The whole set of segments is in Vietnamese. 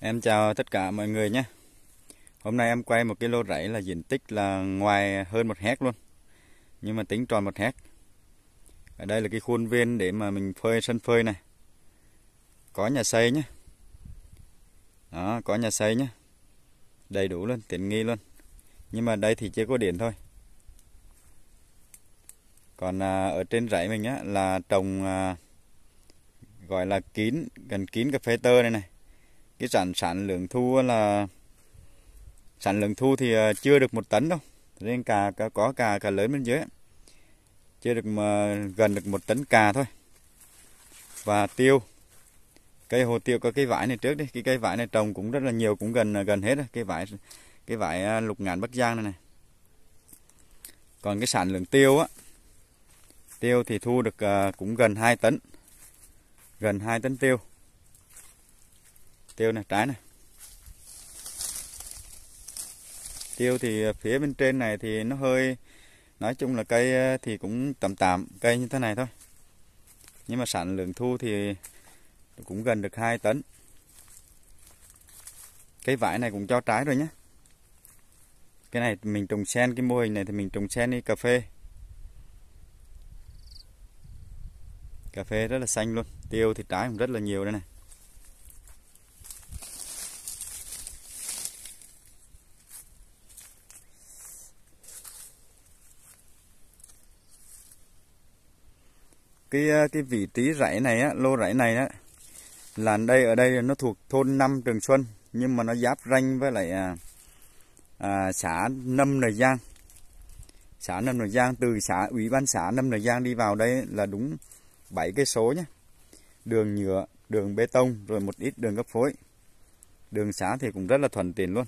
Em chào tất cả mọi người nhé. Hôm nay em quay một cái lô rẫy là diện tích là ngoài hơn một hecta luôn. Nhưng mà tính tròn một hecta. Ở đây là cái khuôn viên để mà mình phơi sân phơi này. Có nhà xây nhé. Đó, có nhà xây nhé. Đầy đủ luôn, tiện nghi luôn. Nhưng mà đây thì chưa có điện thôi. Còn à, ở trên rẫy mình á là trồng à, gọi là kín, gần kín cà phê tơ này này cái sản sản lượng thu là, sản lượng thu thì à, chưa được một tấn đâu. Riêng cà có cà cà lớn bên dưới. Chưa được mà gần được một tấn cà thôi. Và tiêu. Cây hồ tiêu có cái vải này trước đi. Cái cây vải này trồng cũng rất là nhiều, cũng gần gần hết rồi. Cái vải cái vải à, lục ngàn bắc giang này này. Còn cái sản lượng tiêu á, tiêu thì thu được à, cũng gần 2 tấn. Gần 2 tấn tiêu tiêu này trái này tiêu thì phía bên trên này thì nó hơi, nói chung là cây ờ, thì cũng tầm tạm, cây như thế này thôi. Nhưng mà sản lượng thu thì cũng gần được 2 tấn. Cây vải này cũng cho trái rồi nhé cái này mình trồng sen, cái mô hình này thì mình trồng sen đi cà phê. Cà phê rất là xanh luôn. Tiêu thì trái cũng rất là nhiều đây này. Cái ờ, cái vị trí rẫy này á, lô rẫy này á là đây ở đây nó thuộc thôn năm Trường Xuân nhưng mà nó giáp ranh với lại à, à, xã Nâm Nời Giang. Xã Nâm Nời Giang từ xã ủy ban xã Nâm Nời Giang đi vào đây là đúng 7 cây số nhé đường nhựa đường bê tông rồi một ít đường cấp phối. Đường xã thì cũng rất là thuận tiện luôn.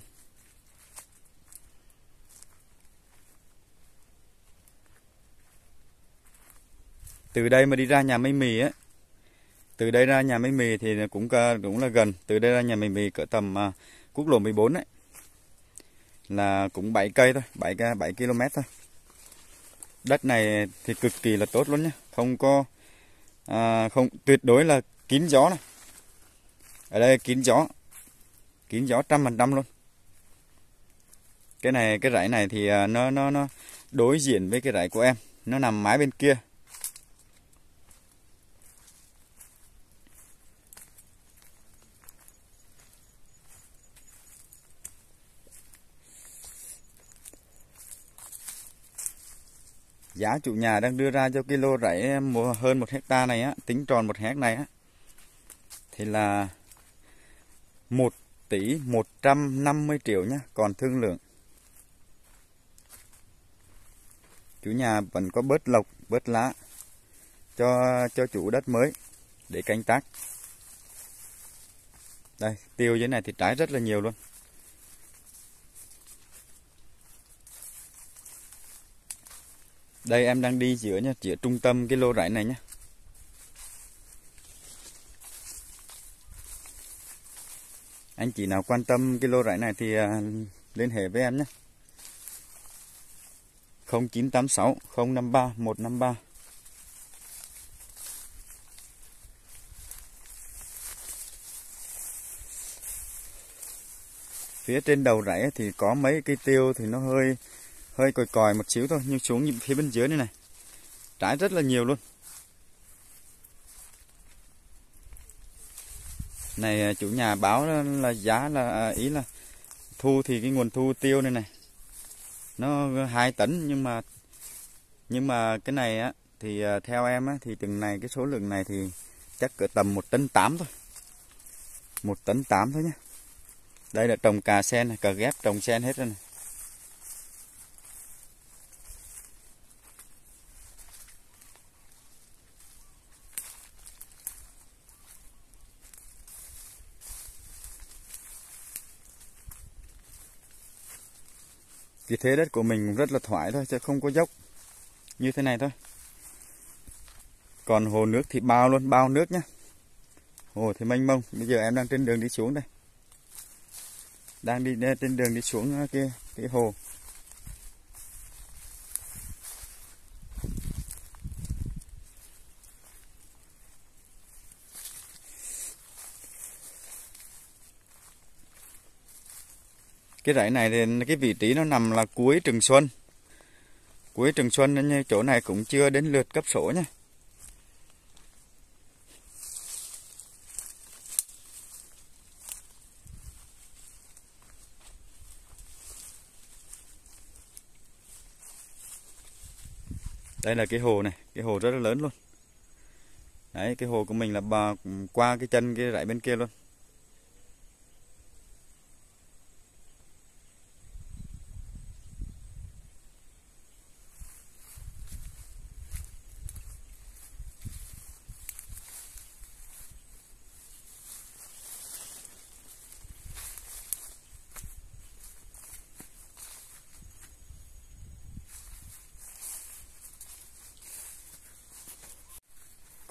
Từ đây mà đi ra nhà máy mì á từ đây ra nhà máy mì thì cũng cũng là gần. Từ đây ra nhà máy mì cỡ tầm uh, quốc lộ 14 đấy là cũng 7 cây thôi 7 7 km thôi. Đất này thì cực kỳ là tốt luôn nhé không có à, không tuyệt đối là kín gió này. Ở đây kín gió kín gió trăm phần trăm luôn. Cái này cái rẫy này thì à, nó nó nó đối diện với cái rẫy của em. Nó nằm mái bên kia. Giá chủ nhà đang đưa ra cho kilo rẫy hơn một hecta này á, tính tròn một hecta này á, thì là 1 tỷ 150 triệu nhá, còn thương lượng. Chủ nhà vẫn có bớt lộc, bớt lá cho cho chủ đất mới để canh tác. Đây, tiêu dưới này thì trái rất là nhiều luôn. Đây em đang đi giữa nha, giữa trung tâm cái lô rải này nhé. Anh chị nào quan tâm cái lô rải này thì à, liên hệ với em nhé. 0986 053 153 Phía trên đầu rẫy thì có mấy cây tiêu thì nó hơi hơi còi còi một xíu thôi, nhưng xuống phía bên dưới này này. Trái rất là nhiều luôn. Này à, chủ nhà báo là giá là à, ý là thu thì cái nguồn thu tiêu này này, nó hai tấn, nhưng mà nhưng mà cái này á, thì à, theo em á, thì từng này, cái số lượng này thì chắc cỡ tầm một tấn tám thôi. Một tấn tám thôi nhé đây là trồng cà sen cà ghép trồng sen hết rồi này. Vì thế đất của mình rất là thoải thôi, chứ không có dốc. Như thế này thôi. Còn hồ nước thì bao luôn, bao nước nhá. Hồ thì mênh mông. Bây giờ em đang trên đường đi xuống đây. Đang đi trên đường đi xuống kia cái hồ. Cái rẫy này thì cái vị trí nó nằm là cuối Trường Xuân. Cuối Trường Xuân nên chỗ này cũng chưa đến lượt cấp sổ nha. Đây là cái hồ này, cái hồ rất là lớn luôn. Đấy, cái hồ của mình là bà qua cái chân cái rẫy bên kia luôn.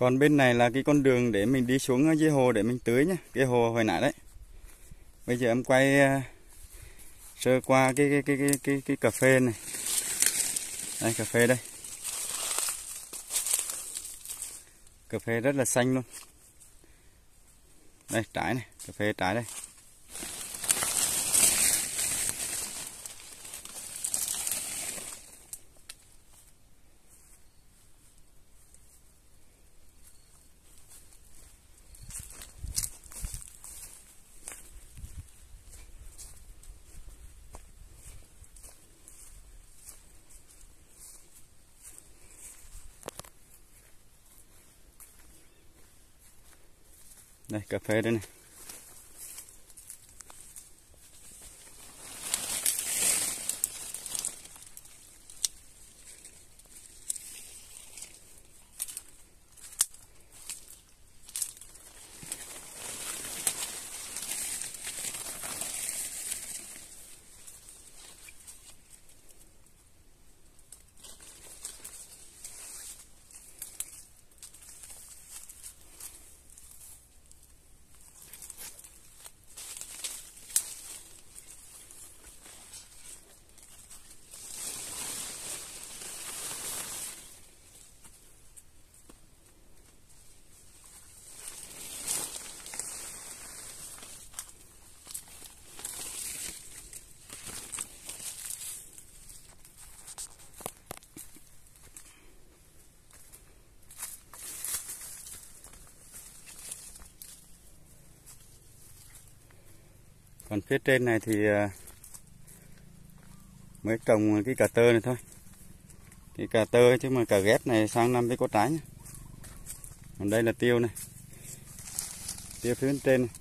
Còn bên này là cái con đường để mình đi xuống ờ, dưới hồ để mình tưới nhé. Cái hồ hồi nãy đấy. Bây giờ em quay ờ, sơ qua cái cái cái cái cái, cái cà phê này. Đây cà phê đây. Cà phê rất là xanh luôn. Đây trái này, cà phê trái đây. Đây cà phê đây này còn phía trên này thì à, mới trồng cái cà tơ này thôi. Cái cà tơ chứ mà cà ghép này sang năm mới có trái nhá. còn đây là tiêu này. Tiêu phía bên trên này.